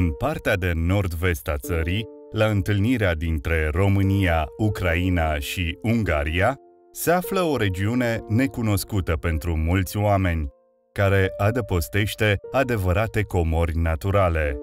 În partea de nord-vest a țării, la întâlnirea dintre România, Ucraina și Ungaria, se află o regiune necunoscută pentru mulți oameni, care adăpostește adevărate comori naturale.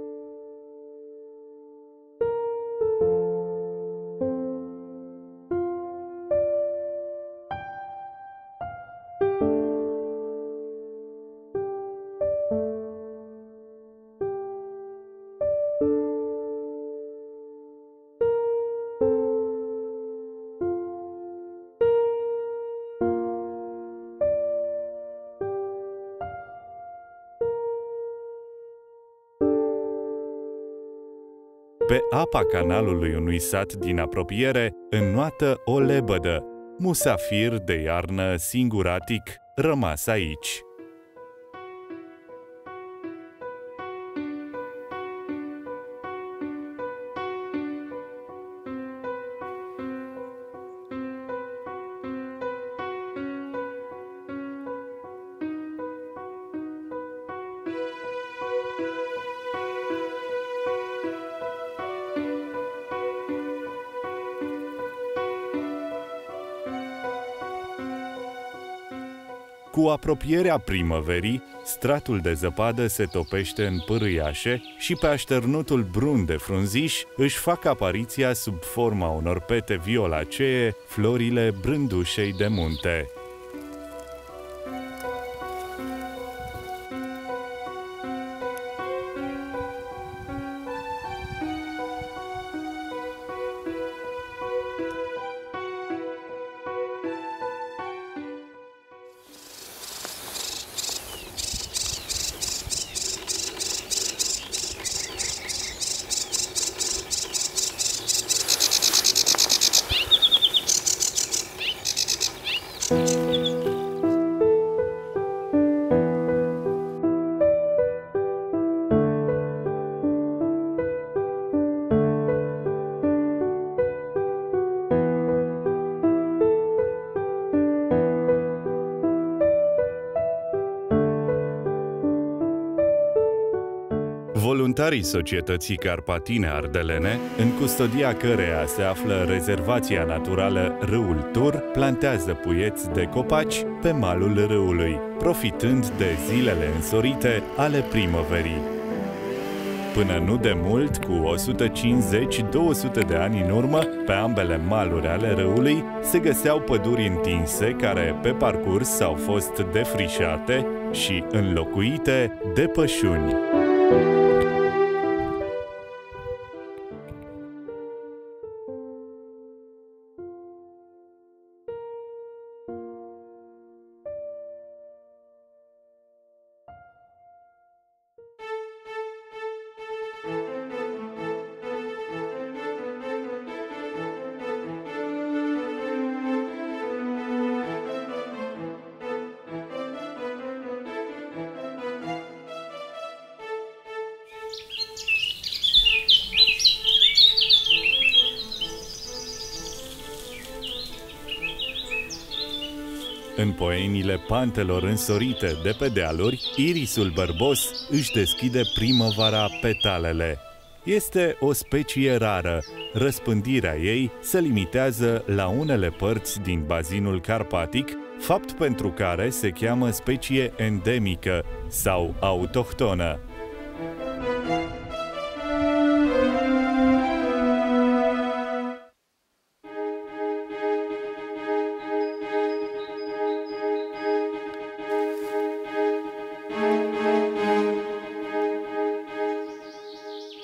Pe apa canalului unui sat din apropiere înnoată o lebădă, musafir de iarnă singuratic, rămas aici. Cu apropierea primăverii, stratul de zăpadă se topește în pârâiașe și pe așternutul brun de frunziș își fac apariția sub forma unor pete violacee florile brândușei de munte. Voluntarii Societății Carpatine Ardelene, în custodia căreia se află rezervația naturală Râul Tur, plantează puieți de copaci pe malul râului, profitând de zilele însorite ale primăverii. Până nu de mult, cu 150-200 de ani în urmă, pe ambele maluri ale râului se găseau păduri întinse care pe parcurs au fost defrișate și înlocuite de pășuni. Poenile pantelor însorite de pe dealuri, irisul bărbos își deschide primăvara petalele. Este o specie rară. Răspândirea ei se limitează la unele părți din bazinul carpatic, fapt pentru care se cheamă specie endemică sau autohtonă.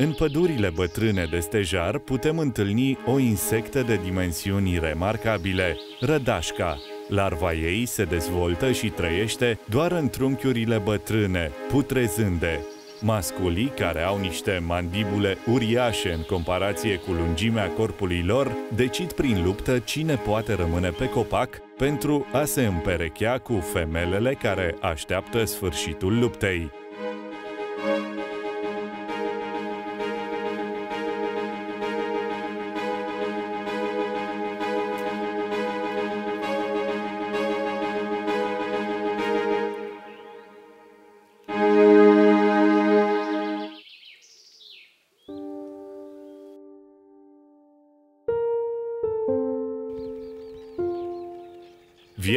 În pădurile bătrâne de stejar putem întâlni o insectă de dimensiuni remarcabile, rădașca. Larva ei se dezvoltă și trăiește doar în trunchiurile bătrâne, putrezânde. Masculii, care au niște mandibule uriașe în comparație cu lungimea corpului lor, decid prin luptă cine poate rămâne pe copac pentru a se împerechea cu femelele care așteaptă sfârșitul luptei.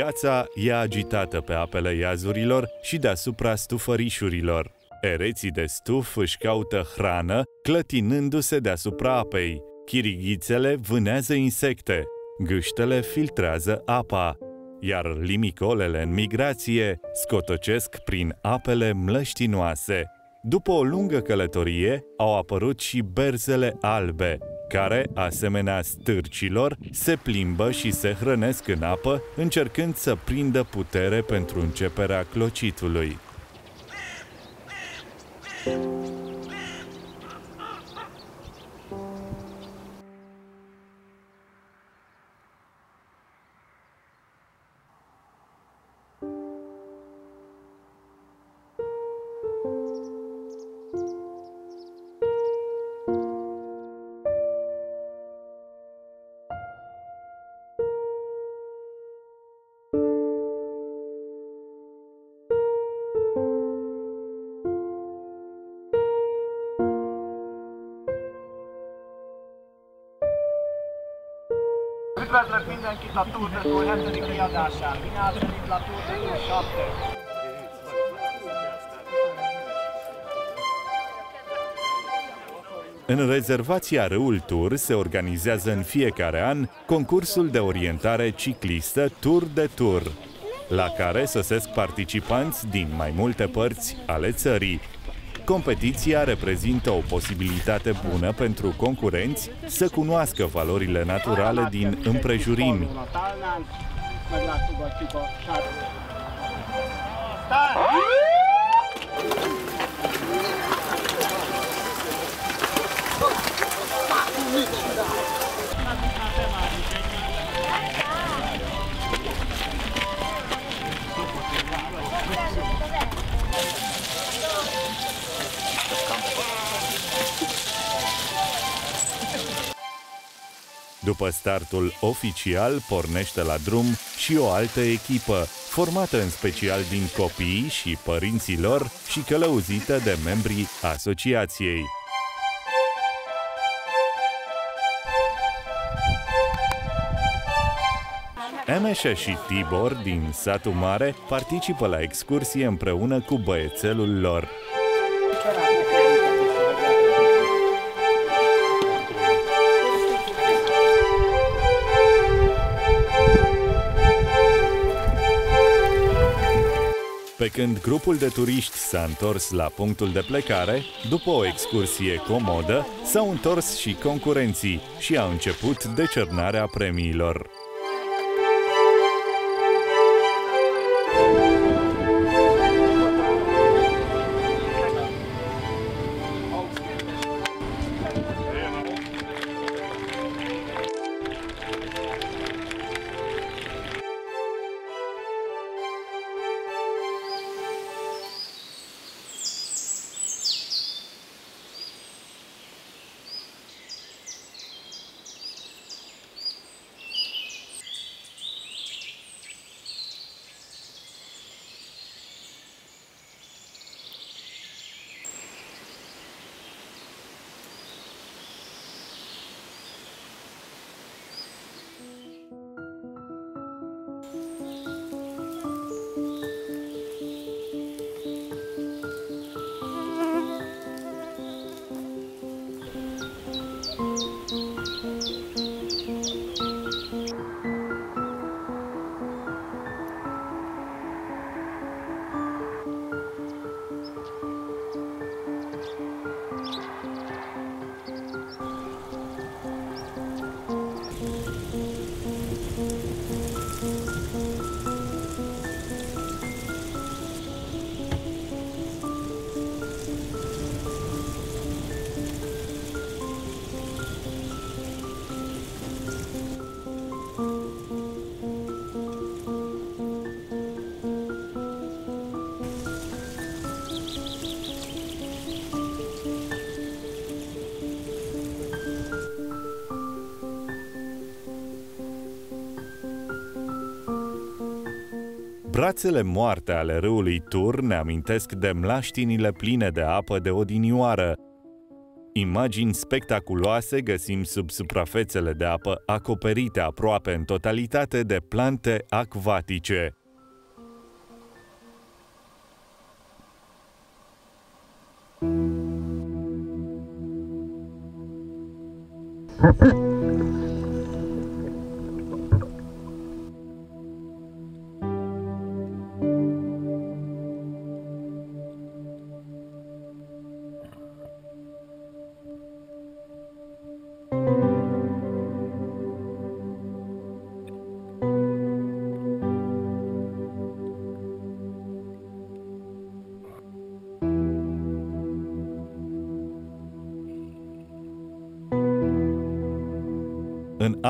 Viața e agitată pe apele iazurilor și deasupra stufărișurilor. Ereții de stuf își caută hrană, clătinându-se deasupra apei. Chirighițele vânează insecte, gâștele filtrează apa, iar limicolele în migrație scotocesc prin apele mlăștinoase. După o lungă călătorie, au apărut și berzele albe, care, asemenea stârcilor, se plimbă și se hrănesc în apă, încercând să prindă putere pentru începerea clocitului. Üdvözlök mindenkit a Tour de Tour 7. kiadásán. Vinyáz itt a Tour de Tour 7. În rezervația Râul Tur se organizează în fiecare an concursul de orientare ciclistă Tour de Tur, la care sosesc participanți din mai multe părți ale țării. Competiția reprezintă o posibilitate bună pentru concurenți să cunoască valorile naturale din împrejurimi. După startul oficial, pornește la drum și o altă echipă, formată în special din copii și părinții lor și călăuzită de membrii asociației. Emeșa și Tibor din satul mare participă la excursie împreună cu băiețelul lor. Pe când grupul de turiști s-a întors la punctul de plecare, după o excursie comodă, s-au întors și concurenții și a început decernarea premiilor. Brațele moarte ale râului Tur ne amintesc de mlaștinile pline de apă de odinioară. Imagini spectaculoase găsim sub suprafețele de apă acoperite aproape în totalitate de plante acvatice. În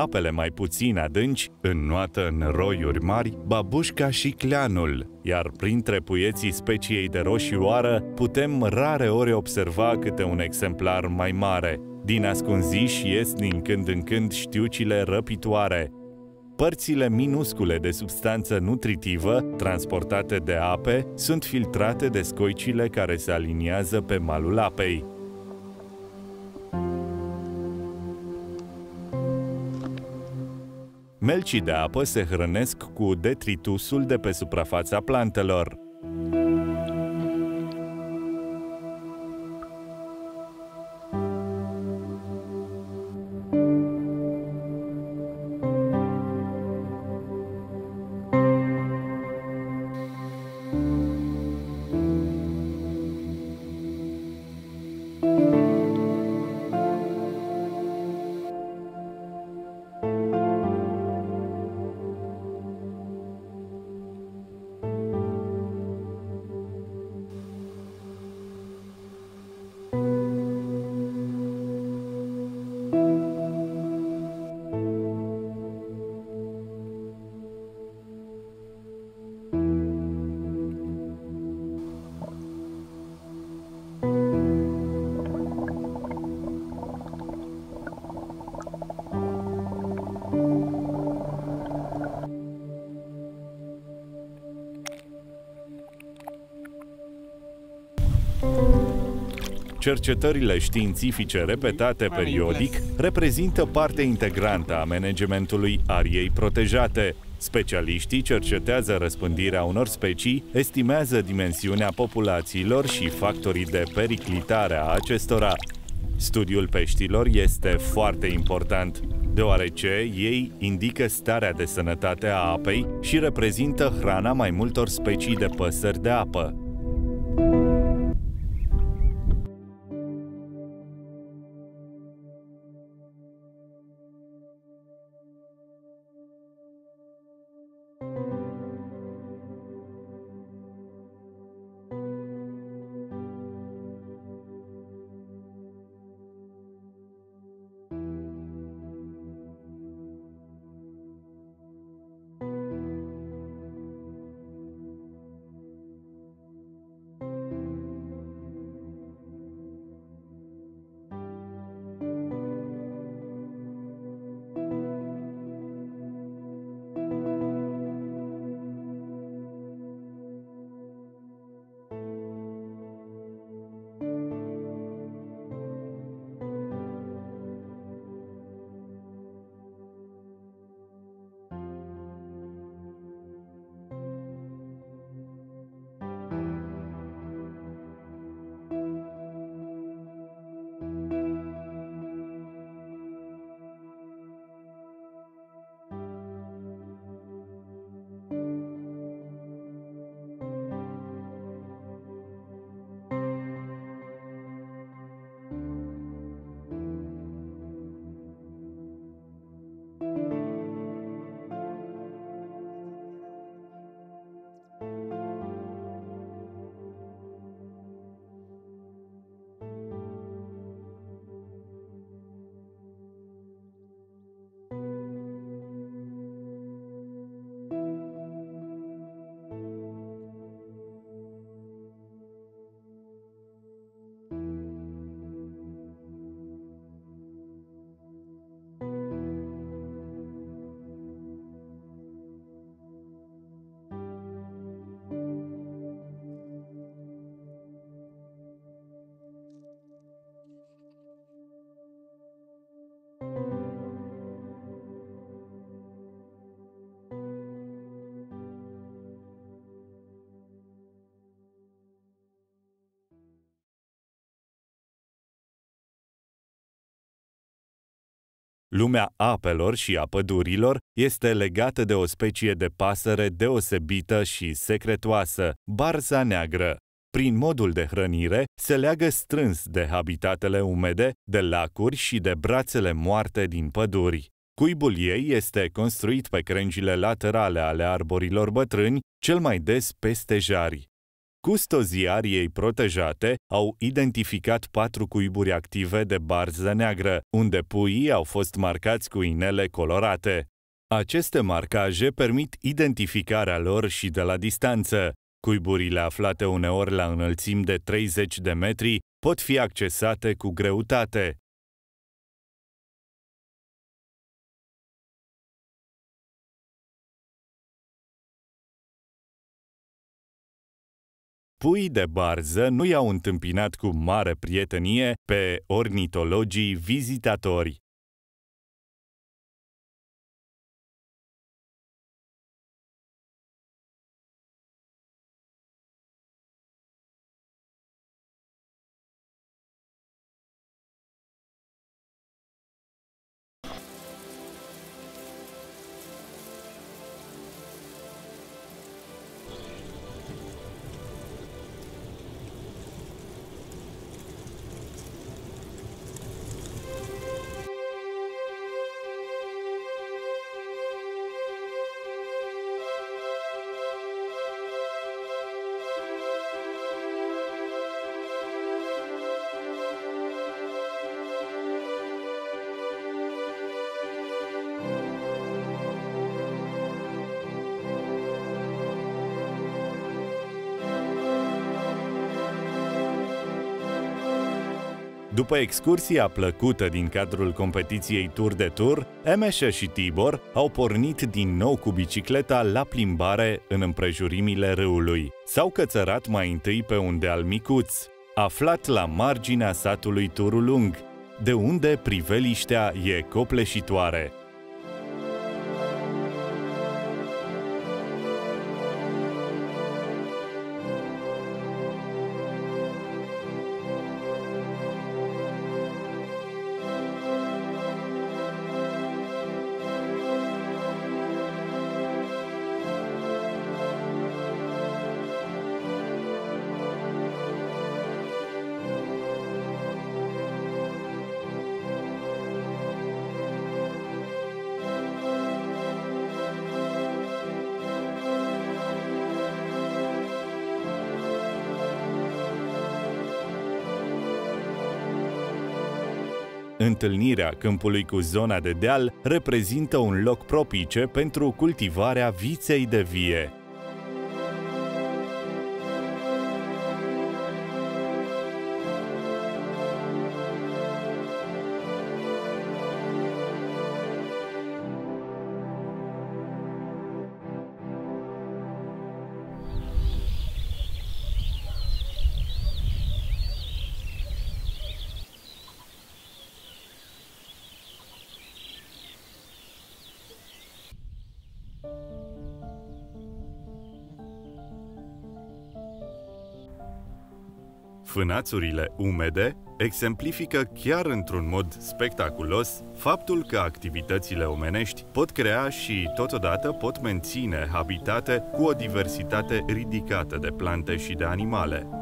apele mai puțin adânci, înnoată în roiuri mari, babușca și cleanul, iar printre puieții speciei de roșioară putem rare ori observa câte un exemplar mai mare. Din ascunziș ies din când în când știucile răpitoare, Părțile minuscule de substanță nutritivă, transportate de ape, sunt filtrate de scoicile care se aliniază pe malul apei. Melcii de apă se hrănesc cu detritusul de pe suprafața plantelor. Cercetările științifice repetate periodic reprezintă parte integrantă a managementului ariei protejate. Specialiștii cercetează răspândirea unor specii, estimează dimensiunea populațiilor și factorii de periclitare a acestora. Studiul peștilor este foarte important, deoarece ei indică starea de sănătate a apei și reprezintă hrana mai multor specii de păsări de apă. Lumea apelor și a pădurilor este legată de o specie de pasăre deosebită și secretoasă, barza neagră. Prin modul de hrănire, se leagă strâns de habitatele umede, de lacuri și de brațele moarte din păduri. Cuibul ei este construit pe crengile laterale ale arborilor bătrâni, cel mai des pe stejari. Custoziarii ei protejate au identificat patru cuiburi active de barză neagră, unde puii au fost marcați cu inele colorate. Aceste marcaje permit identificarea lor și de la distanță. Cuiburile aflate uneori la înălțimi de 30 de metri pot fi accesate cu greutate. Puii de barză nu i-au întâmpinat cu mare prietenie pe ornitologii vizitatori. După excursia plăcută din cadrul competiției Tour de Tour, Emeșe și Tibor au pornit din nou cu bicicleta la plimbare în împrejurimile râului. S-au cățărat mai întâi pe un deal micuț, aflat la marginea satului Turulung, de unde priveliștea e copleșitoare. Întâlnirea câmpului cu zona de deal reprezintă un loc propice pentru cultivarea viței de vie. Fânațurile umede exemplifică chiar într-un mod spectaculos faptul că activitățile omenești pot crea și totodată pot menține habitate cu o diversitate ridicată de plante și de animale.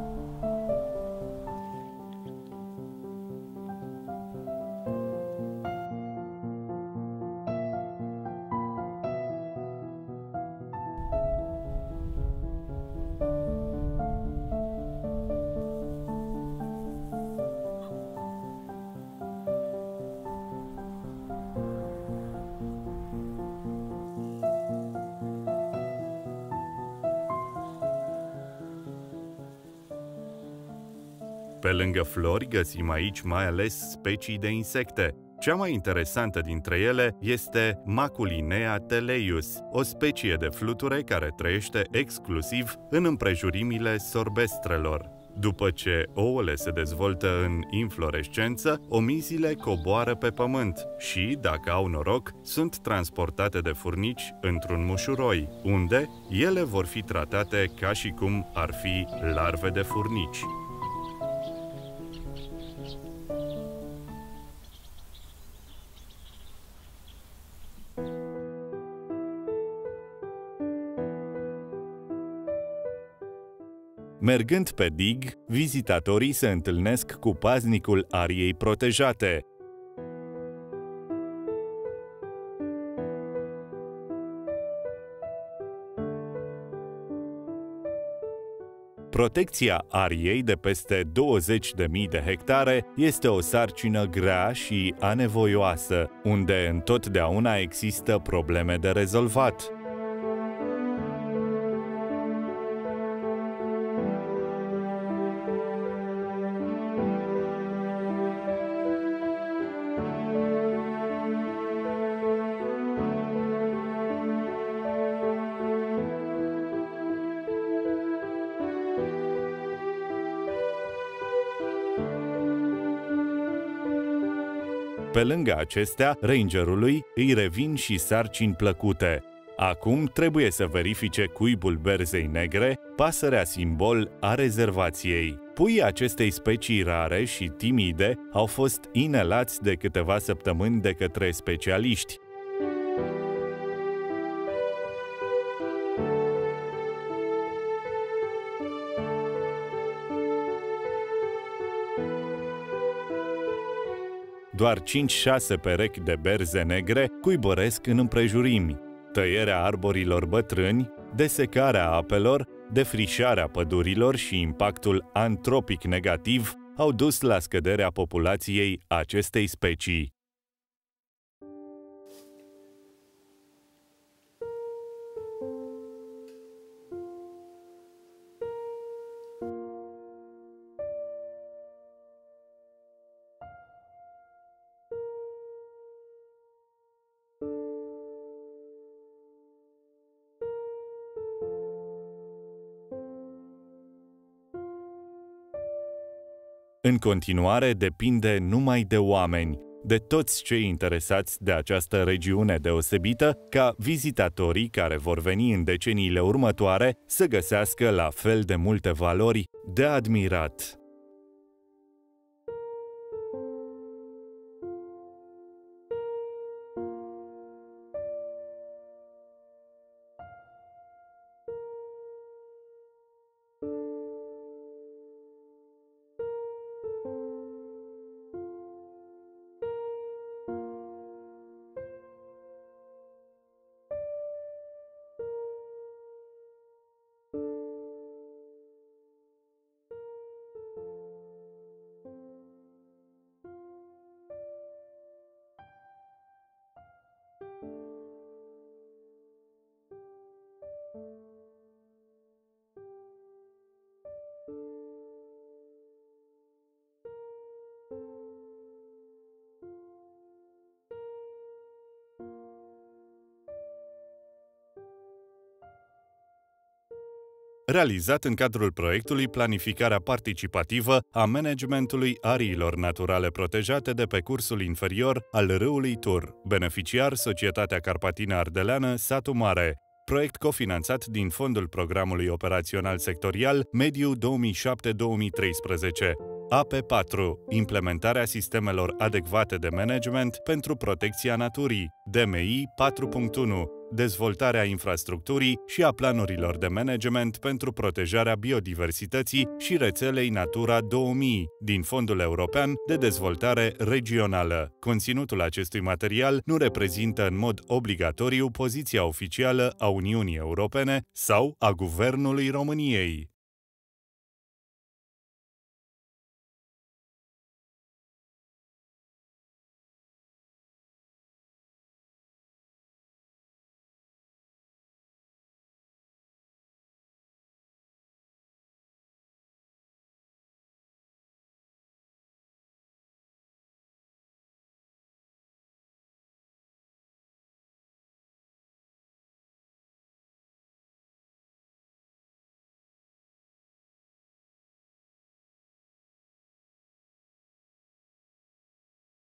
Pe lângă flori găsim aici mai ales specii de insecte. Cea mai interesantă dintre ele este Maculinea teleius, o specie de fluture care trăiește exclusiv în împrejurimile sorbestrelor. După ce ouăle se dezvoltă în inflorescență, omizile coboară pe pământ și, dacă au noroc, sunt transportate de furnici într-un mușuroi, unde ele vor fi tratate ca și cum ar fi larve de furnici. Mergând pe dig, vizitatorii se întâlnesc cu paznicul ariei protejate, Protecția ariei de peste 20.000 de hectare este o sarcină grea și anevoioasă, unde întotdeauna există probleme de rezolvat. Pe lângă acestea, rangerului îi revin și sarcini plăcute. Acum trebuie să verifice cuibul berzei negre, pasărea simbol a rezervației. Puii acestei specii rare și timide au fost inelați de câteva săptămâni de către specialiști, Doar 5-6 perechi de berze negre cuibăresc în împrejurimi. Tăierea arborilor bătrâni, desecarea apelor, defrișarea pădurilor și impactul antropic negativ au dus la scăderea populației acestei specii. Continuare, depinde numai de oameni, de toți cei interesați de această regiune deosebită, ca vizitatorii care vor veni în deceniile următoare să găsească la fel de multe valori de admirat. Realizat în cadrul proiectului Planificarea participativă a managementului ariilor naturale protejate de pe cursul inferior al râului Tur, beneficiar Societatea Carpatină Ardeleană Satu Mare, proiect cofinanțat din fondul programului operațional sectorial Mediu 2007-2013. AP4. Implementarea sistemelor adecvate de management pentru protecția naturii. DMI 4.1 dezvoltarea infrastructurii și a planurilor de management pentru protejarea biodiversității și rețelei Natura 2000 din Fondul European de Dezvoltare Regională. Conținutul acestui material nu reprezintă în mod obligatoriu poziția oficială a Uniunii Europene sau a Guvernului României.